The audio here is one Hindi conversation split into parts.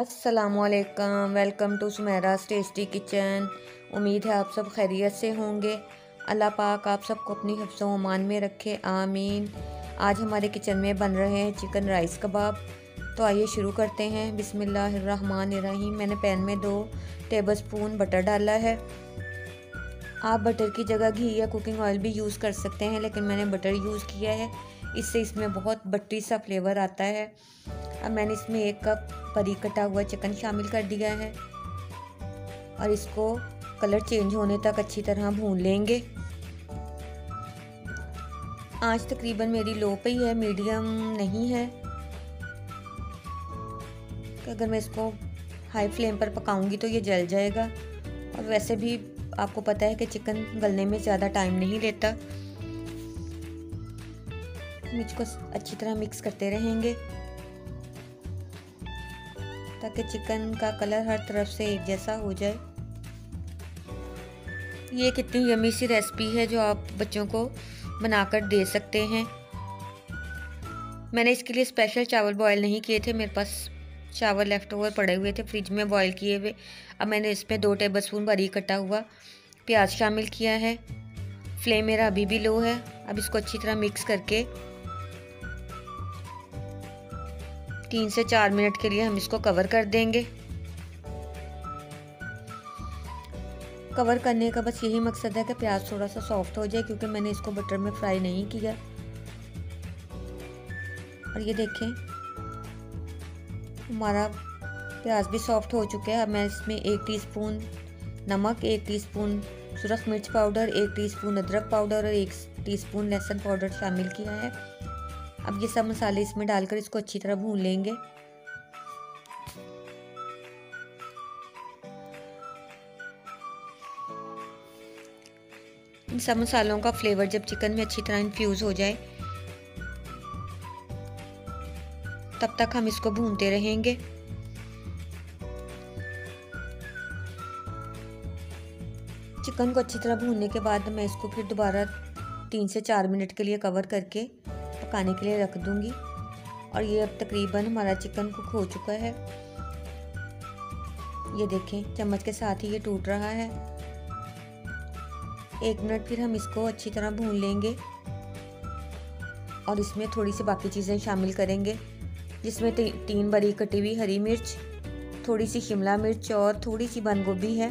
असलकम welcome to Sumera tasty kitchen उम्मीद है आप सब खैरियत से होंगे। अल्लाह पाक आप सबको अपनी हफ्स ओमान में रखे। आमीन। आज हमारे किचन में बन रहे हैं चिकन राइस कबाब। तो आइए शुरू करते हैं। बिसमीम मैंने पैन में दो टेबल स्पून बटर डाला है। आप बटर की जगह घी या कुकिंग ऑयल भी यूज़ कर सकते हैं, लेकिन मैंने बटर यूज़ किया है। इससे इसमें बहुत बट्टी सा फ्लेवर आता है। अब मैंने इसमें एक कप परी कटा हुआ चिकन शामिल कर दिया है। और इसको कलर चेंज होने तक अच्छी तरह भून लेंगे। आज तकरीबन मेरी लो पे ही है मीडियम नहीं है। कि अगर मैं इसको हाई फ्लेम पर पकाऊँगी तो ये जल जाएगा। और वैसे भी आपको पता है कि चिकन गलने में ज़्यादा टाइम नहीं लेता। मिर्च को अच्छी तरह मिक्स करते रहेंगे। ताकि चिकन का कलर हर तरफ़ से एक जैसा हो जाए। ये कितनी यमी सी रेसिपी है जो आप बच्चों को बनाकर दे सकते हैं। मैंने इसके लिए स्पेशल चावल बॉईल नहीं किए थे, मेरे पास चावल लेफ़्ट ओवर पड़े हुए थे, फ्रिज में बॉईल किए हुए। अब मैंने इसमें दो टेबल स्पून बारीक कटा हुआ प्याज शामिल किया है। फ्लेम मेरा अभी भी लो है, अब इसको अच्छी तरह मिक्स करके तीन से चार मिनट के लिए हम इसको कवर कर देंगे। कवर करने का बस यही मकसद है कि प्याज थोड़ा सा सॉफ्ट हो जाए, क्योंकि मैंने इसको बटर में फ्राई नहीं किया। और ये देखें, हमारा प्याज भी सॉफ्ट हो चुका है। अब मैं इसमें एक टीस्पून नमक, एक टीस्पून सुरख मिर्च पाउडर एक टीस्पून अदरक पाउडर और एक टीस्पून लहसुन पाउडर शामिल किया है। अब ये सब मसाले इसमें डालकर इसको अच्छी तरह भून लेंगे। इन सब मसालों का फ्लेवर जब चिकन में अच्छी तरह इन्फ्यूज़ हो जाए, तब तक हम इसको भूनते रहेंगे। चिकन को अच्छी तरह भूनने के बाद मैं इसको फिर दोबारा तीन से चार मिनट के लिए कवर करके पकाने के लिए रख दूँगी। और ये अब तकरीबन हमारा चिकन कुक हो चुका है। ये देखें चम्मच के साथ ही ये टूट रहा है। एक मिनट फिर हम इसको अच्छी तरह भून लेंगे। और इसमें थोड़ी सी बाकी चीज़ें शामिल करेंगे जिसमें ती, तीन बड़ी कटी हुई हरी मिर्च थोड़ी सी शिमला मिर्च और थोड़ी सी बंद गोभी है।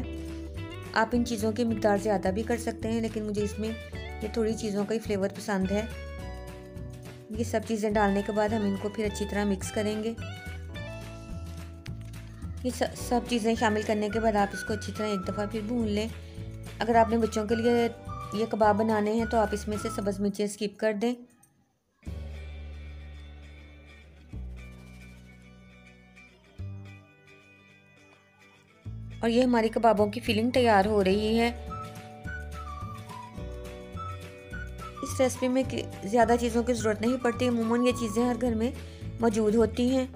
आप इन चीज़ों की मकदार ज़्यादा भी कर सकते हैं लेकिन मुझे इसमें ये थोड़ी चीज़ों का ही फ्लेवर पसंद है। ये सब चीज़ें डालने के बाद हम इनको फिर अच्छी तरह मिक्स करेंगे। ये सब चीज़ें शामिल करने के बाद आप इसको अच्छी तरह एक दफ़ा फिर भून लें। अगर आपने बच्चों के लिए ये कबाब बनाने हैं तो आप इसमें से सब्ज़ मिर्चें स्किप कर दें। और ये हमारी कबाबों की फिलिंग तैयार हो रही है। रेसिपी में ज़्यादा चीज़ों की ज़रूरत नहीं पड़ती, अमूमन ये चीज़ें हर घर में मौजूद होती हैं।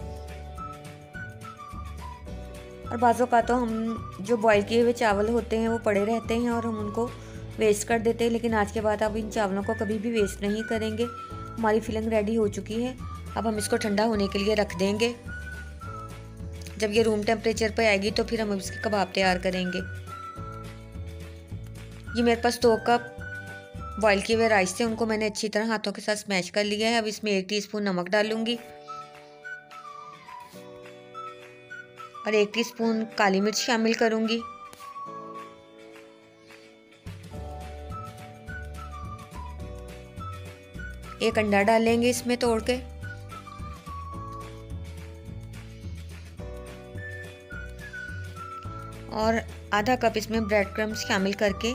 और बाज़ों का तो हम जो बॉईल किए हुए चावल होते हैं, वो पड़े रहते हैं और हम उनको वेस्ट कर देते हैं, लेकिन आज के बाद अब इन चावलों को कभी भी वेस्ट नहीं करेंगे। हमारी फिलिंग रेडी हो चुकी है, अब हम इसको ठंडा होने के लिए रख देंगे। जब ये रूम टेम्परेचर पर आएगी तो फिर हम इसके कबाब तैयार करेंगे। ये मेरे पास दो कप बॉयल किए हुए राइस थे, उनको मैंने अच्छी तरह हाथों के साथ स्मैश कर लिया है। अब इसमें एक टीस्पून नमक डालूँगी। और एक टीस्पून काली मिर्च शामिल करूँगी। एक अंडा डालेंगे इसमें तोड़ के। और आधा कप इसमें ब्रेड क्रम्स शामिल करके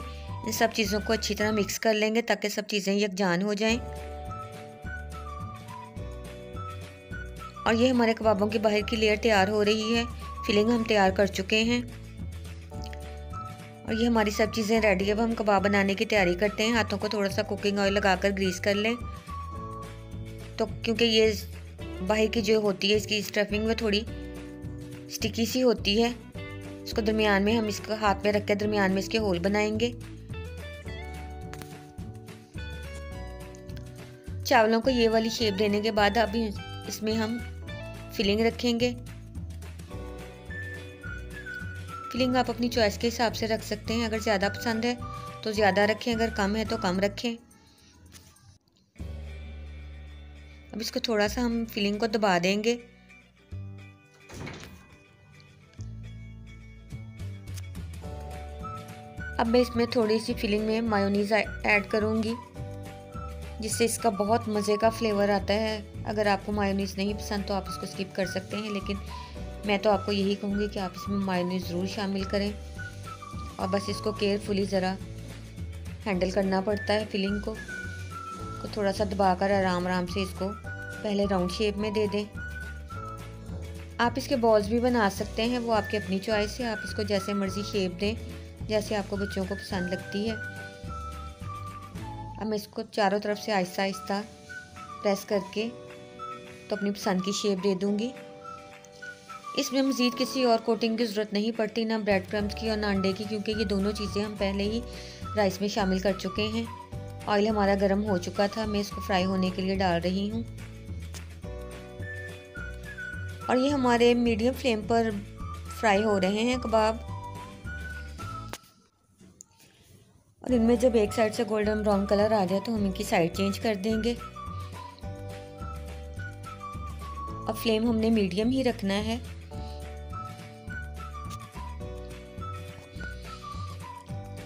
इन सब चीज़ों को अच्छी तरह मिक्स कर लेंगे ताकि सब चीज़ें यकजान हो जाएँ। और ये हमारे कबाबों की बाहर की लेयर तैयार हो रही है। फिलिंग हम तैयार कर चुके हैं। और ये हमारी सब चीज़ें रेडी है। अब हम कबाब बनाने की तैयारी करते हैं। हाथों को थोड़ा सा कुकिंग ऑयल लगाकर ग्रीस कर लें। तो क्योंकि ये बाहर की जो होती है, इसकी स्टफिंग में थोड़ी स्टिकी सी होती है। इसको दरमियान में हम इसको हाथ में रख के दरमियान में इसके होल बनाएँगे। चावलों को ये वाली शेप देने के बाद अभी इसमें हम फिलिंग रखेंगे। फिलिंग आप अपनी चॉइस के हिसाब से रख सकते हैं। अगर ज़्यादा पसंद है तो ज़्यादा रखें। अगर कम है तो कम रखें। अब इसको थोड़ा सा हम फिलिंग को दबा देंगे। अब मैं इसमें थोड़ी सी फिलिंग में मायोनीज़ ऐड करूँगी। जिससे इसका बहुत मज़े का फ्लेवर आता है। अगर आपको मायोनीज़ नहीं पसंद तो आप इसको स्किप कर सकते हैं, लेकिन मैं तो आपको यही कहूँगी कि आप इसमें मायोनीज़ ज़रूर शामिल करें। और बस इसको केयरफुली ज़रा हैंडल करना पड़ता है फिलिंग को। को थोड़ा सा दबाकर आराम आराम से इसको पहले राउंड शेप में दे दें। आप इसके बॉल्स भी बना सकते हैं, वो आपकी अपनी चॉइस है। आप इसको जैसे मर्ज़ी शेप दें, जैसे आपको बच्चों को पसंद लगती है। अब मैं इसको चारों तरफ़ से आहिस्ता आहिस्ता प्रेस करके तो अपनी पसंद की शेप दे दूँगी। इसमें मज़ीद किसी और कोटिंग की ज़रूरत नहीं पड़ती, ना ब्रेड क्रम्स की और ना अंडे की, क्योंकि ये दोनों चीज़ें हम पहले ही राइस में शामिल कर चुके हैं। ऑयल हमारा गर्म हो चुका था, मैं इसको फ्राई होने के लिए डाल रही हूँ। और ये हमारे मीडियम फ्लेम पर फ्राई हो रहे हैं कबाब। और इनमें जब एक साइड से गोल्डन ब्राउन कलर आ जाए तो हम इनकी साइड चेंज कर देंगे। अब फ्लेम हमने मीडियम ही रखना है।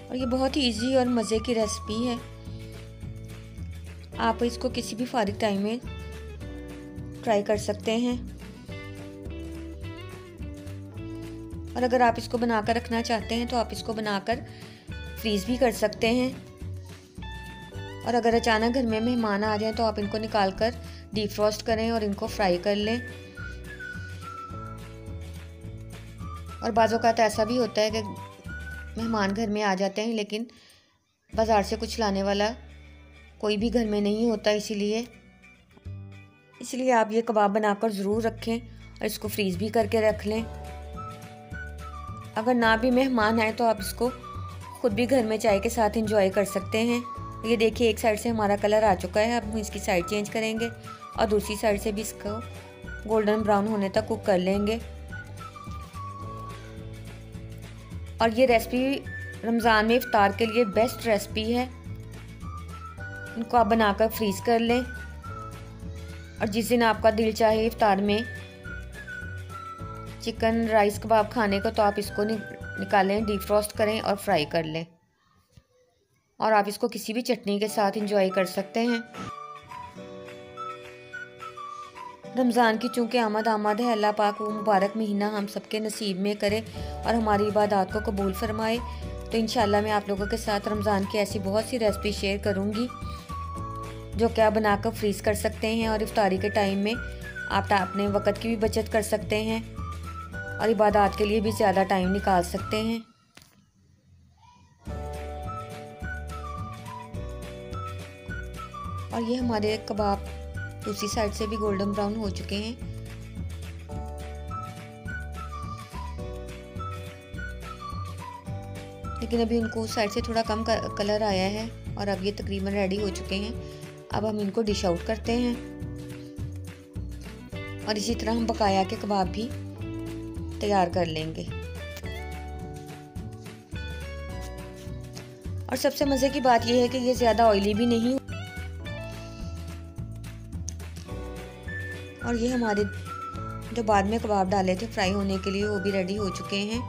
और ये बहुत ही इजी और मज़े की रेसिपी है। आप इसको किसी भी फारिग टाइम में ट्राई कर सकते हैं। और अगर आप इसको बनाकर रखना चाहते हैं तो आप इसको बनाकर फ्रीज़ भी कर सकते हैं। और अगर अचानक घर में मेहमान आ जाएँ तो आप इनको निकाल कर डीप फ्रॉस्ट करें और इनको फ्राई कर लें। और बाज़ों का तो ऐसा भी होता है कि मेहमान घर में आ जाते हैं, लेकिन बाज़ार से कुछ लाने वाला कोई भी घर में नहीं होता इसीलिए। इसलिए आप ये कबाब बनाकर ज़रूर रखें और इसको फ्रीज़ भी करके रख लें। अगर ना भी मेहमान आए तो आप इसको खुद भी घर में चाय के साथ इंजॉय कर सकते हैं। ये देखिए, एक साइड से हमारा कलर आ चुका है। अब हम इसकी साइड चेंज करेंगे और दूसरी साइड से भी इसको गोल्डन ब्राउन होने तक कुक कर लेंगे। और ये रेसिपी रमज़ान में इफ्तार के लिए बेस्ट रेसिपी है। इनको आप बनाकर फ्रीज़ कर लें। और जिस दिन आपका दिल चाहे इफ्तार में चिकन राइस कबाब खाने को तो आप इसको निकालें डीप फ्रॉस्ट करें और फ्राई कर लें। और आप इसको किसी भी चटनी के साथ इंजॉय कर सकते हैं। रमज़ान की चूँकि आमद आमद है, अल्लाह पाक वो मुबारक महीना हम सबके नसीब में करे और हमारी इबादत को कबूल फरमाए। तो इन मैं आप लोगों के साथ रमज़ान की ऐसी बहुत सी रेसिपी शेयर करूँगी, जो क्या बनाकर फ्रीज़ कर सकते हैं और इफ्तारी के टाइम में आप अपने वक़्त की भी बचत कर सकते हैं। और इबादत के लिए भी ज़्यादा टाइम निकाल सकते हैं। और ये हमारे कबाब दूसरी साइड से भी गोल्डन ब्राउन हो चुके हैं। लेकिन अभी उनको साइड से थोड़ा कम कलर आया है और अब ये तकरीबन रेडी हो चुके हैं। अब हम इनको डिश आउट करते हैं। और इसी तरह हम बकाया के कबाब भी तैयार कर लेंगे। और सबसे मज़े की बात यह है कि ये ज़्यादा ऑयली भी नहीं और ये हमारे जो बाद में कबाब डाले थे फ्राई होने के लिए, वो भी रेडी हो चुके हैं।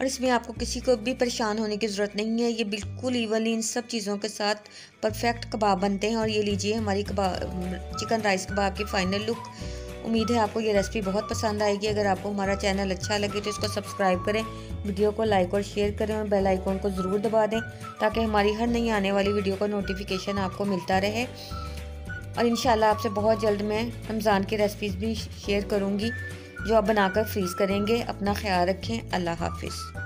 और इसमें आपको किसी को भी परेशान होने की ज़रूरत नहीं है। ये बिल्कुल इवनली इन सब चीज़ों के साथ परफेक्ट कबाब बनते हैं। और ये लीजिए, हमारी कबाब चिकन राइस कबाब की फ़ाइनल लुक उम्मीद है आपको ये रेसिपी बहुत पसंद आएगी। अगर आपको हमारा चैनल अच्छा लगे तो इसको सब्सक्राइब करें वीडियो को लाइक और शेयर करें और बेल आइकॉन को ज़रूर दबा दें ताकि हमारी हर नई आने वाली वीडियो का नोटिफिकेशन आपको मिलता रहे। और इन आपसे बहुत जल्द मैं रमज़ान की रेसिपीज़ भी शेयर करूँगी। जो आप बनाकर फ्रीज़ करेंगे अपना ख्याल रखें। अल्लाह हाफिज़।